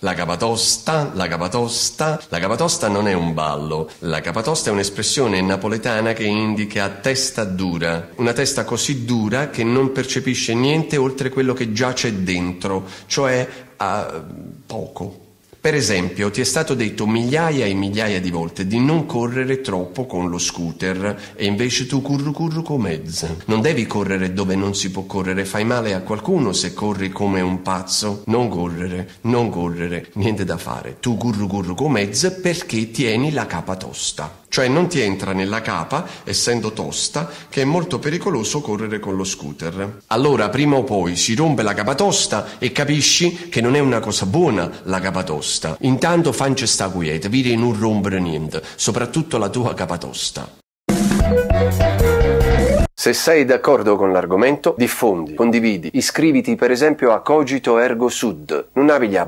La capatosta, la capatosta, la capatosta non è un ballo, la capatosta è un'espressione napoletana che indica testa dura, una testa così dura che non percepisce niente oltre quello che già c'è dentro, cioè uh, poco. Per esempio, ti è stato detto migliaia e migliaia di volte di non correre troppo con lo scooter e invece tu curru curru con mezzo. Non devi correre dove non si può correre, fai male a qualcuno se corri come un pazzo. Non correre, non correre, niente da fare. Tu curru curru con mezzo perché tieni la capa tosta. Cioè non ti entra nella capa, essendo tosta, che è molto pericoloso correre con lo scooter. Allora, prima o poi si rompe la capa tosta e capisci che non è una cosa buona la capa tosta. Intanto fanci sta quieta, vedi non rompere niente, soprattutto la tua capa tosta. Se sei d'accordo con l'argomento, diffondi, condividi, iscriviti per esempio a Cogito Ergo Sud, non abili a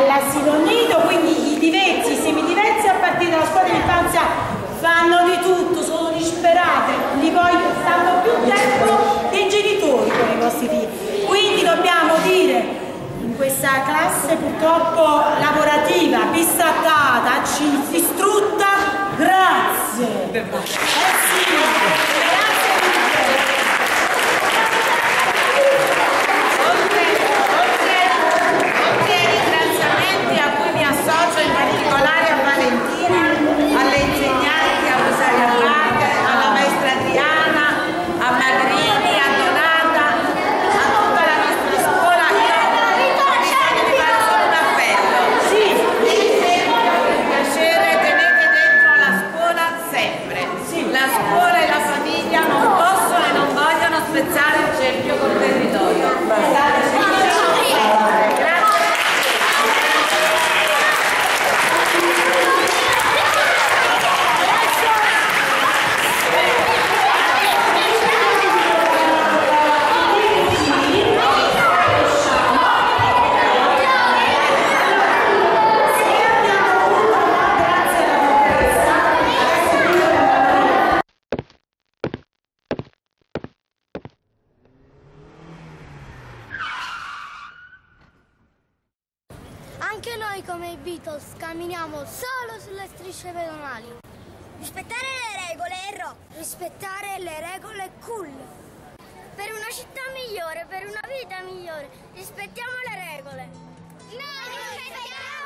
all'asilo nido, quindi i diversi, i semidiversi a partire dalla scuola dell'infanzia fanno di tutto, sono disperate, li vogliono, stanno più tempo dei genitori con i vostri figli. Quindi dobbiamo dire, in questa classe purtroppo lavorativa, bistrattata, distrutta, grazie. Eh sì. Rispettare le regole cool. Per una città migliore, per una vita migliore, rispettiamo le regole. Noi rispettiamo!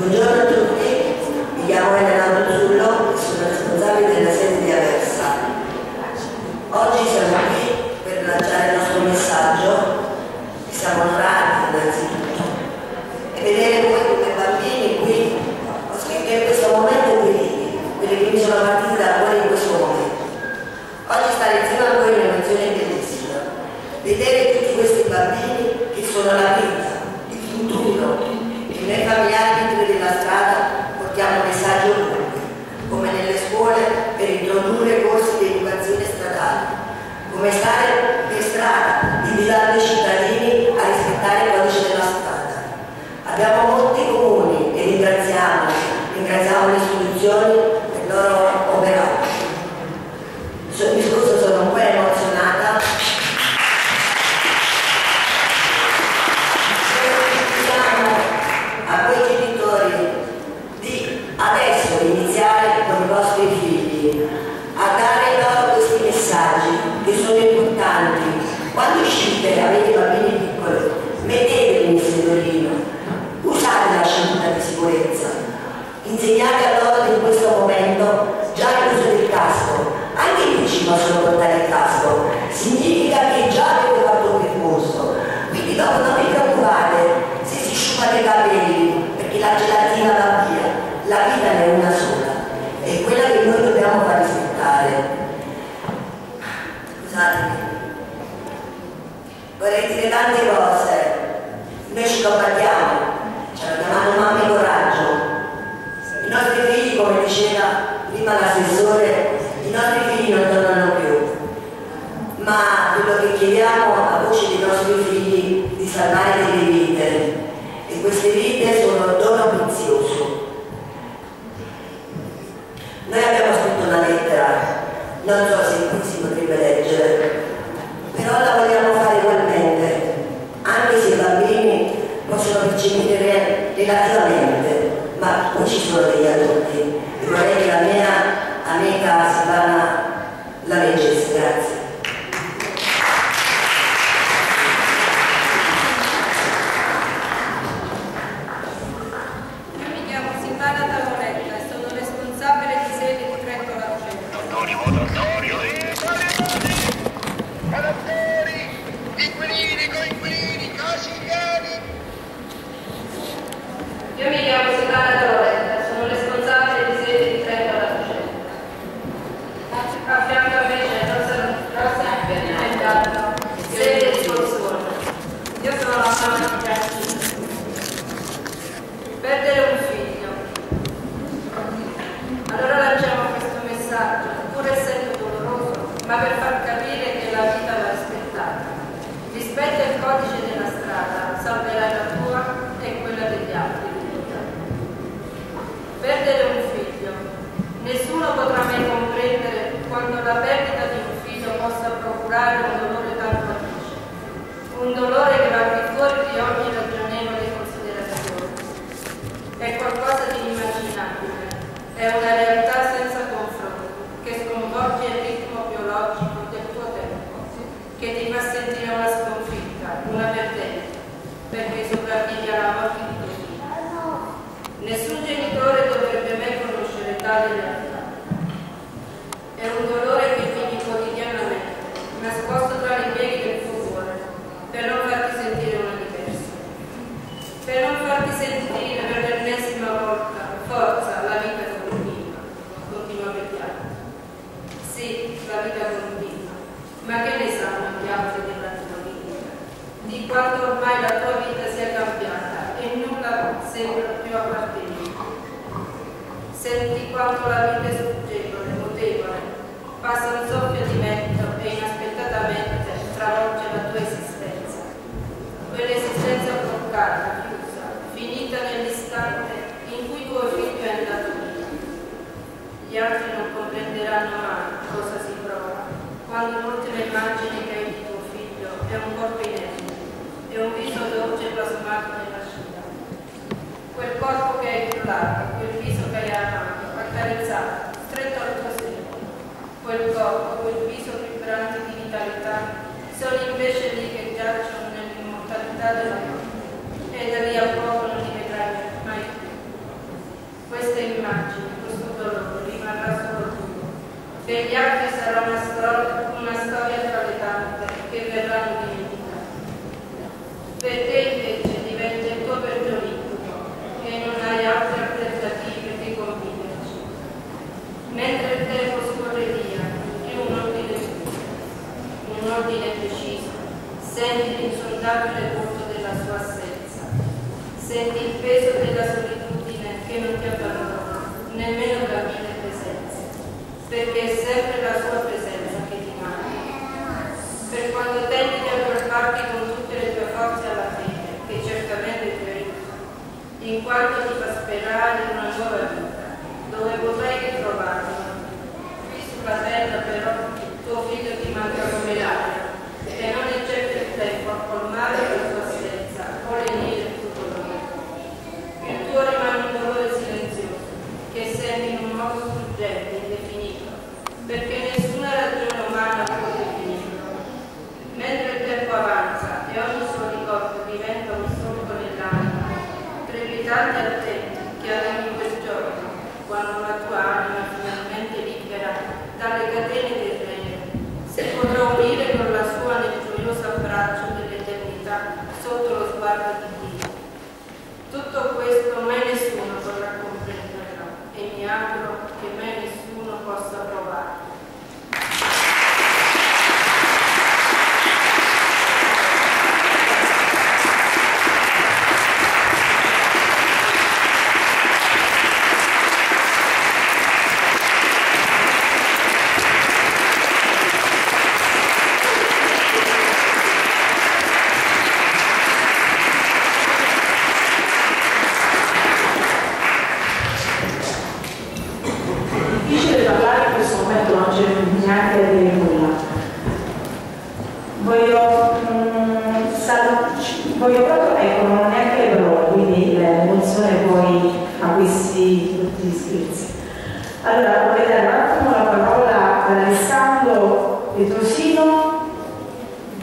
But Signore, i nostri figli non tornano più, ma quello che chiediamo a voce dei nostri figli di salvare delle vite, e queste vite sono un dono prezioso. Noi abbiamo scritto una lettera, non so se qui si potrebbe leggere, però la vogliamo fare ugualmente, anche se i bambini possono percepire relativamente, ma qui ci sono degli adulti. ma per far capire che la vita va rispettata. Rispetta il codice della strada, salverai la tua e quella degli altri. Perdere un figlio. Nessuno potrà mai comprendere quando la perdita di un figlio possa procurare un dolore tanto atroce, un dolore che va al di fuori di ogni ragionevole considerazione. È qualcosa di inimmaginabile, è una realtà Senti quanto la vita è sfuggevole, mutevole, passa un soffio di vento e inaspettatamente travolge la tua esistenza. Quell'esistenza bloccata, chiusa, finita nell'istante in cui tuo figlio è andato via. Gli altri non comprenderanno mai cosa si prova quando l'ultima immagine che hai di tuo figlio è un corpo inerte e un viso dolce plasmato nella scia. Quel corpo che hai urlato, quel viso amato, accarezzato, stretto al tuo seno. Quel corpo, quel viso vibrante di vitalità, sono invece lì che giacciono nell'immortalità della morte e da lì a poco non li vedrai mai più. Questa immagine, questo dolore rimarrà solo tuo. Per gli altri sarà una storia, una storia tra le tante che verranno dimenticate. Per te invece diventa il tuo periodo e non hai altre alternative che conviverci. Mentre il tempo scorre via, più un ordine un ordine preciso, senti l'insondabile volto della sua assenza, senti il peso della solitudine che non ti abbandona, nemmeno la mille presenze, perché è sempre la sua presenza che ti manca. Per quando tenti di aggrapparti con tutte le tue forze alla fede, che certamente ti aiuta, in quanto ti fa sperare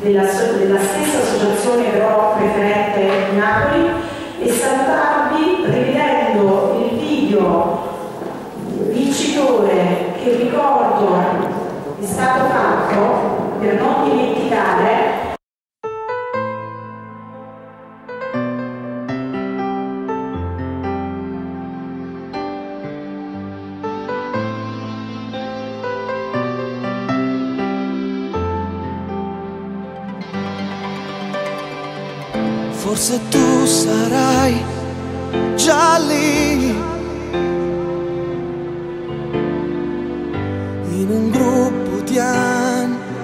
della, della stessa associazione però preferente Napoli e salutarvi rivedendo il video vincitore che ricordo è stato fatto per non se tu sarai già lì. In un gruppo di angeli.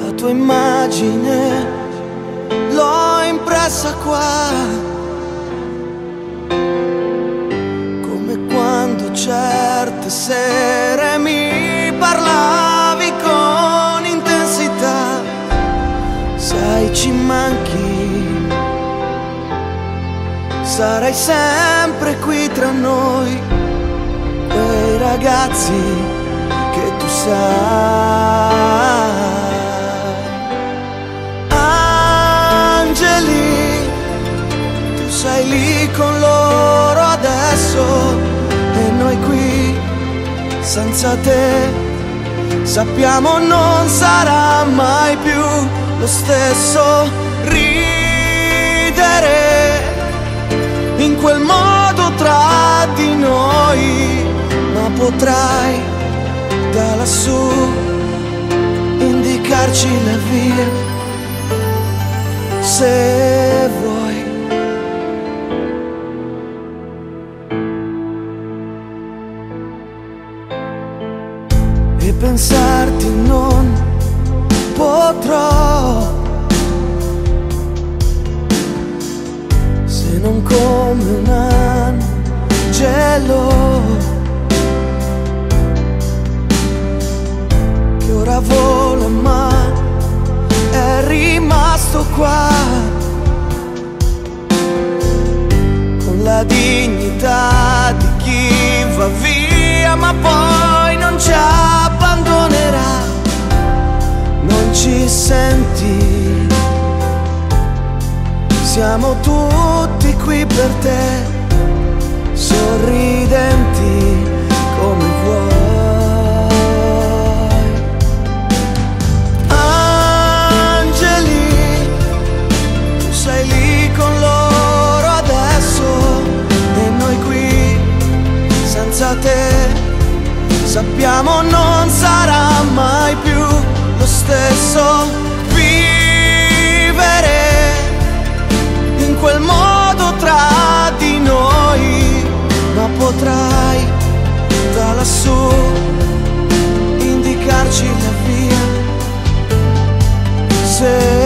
La tua immagine l'ho impressa qua. Come quando certe sere manchi, sarai sempre qui tra noi, quei ragazzi che tu sai. angeli, tu sei lì con loro adesso e noi qui senza te sappiamo non sarà mai più lo stesso ridere in quel modo tra di noi, ma potrai da lassù dignità di chi va via ma poi non ci abbandonerà, non ci senti. Siamo tutti qui per te, sorridenti. te sappiamo non sarà mai più lo stesso vivere in quel modo tra di noi, ma potrai da lassù indicarci la via. Se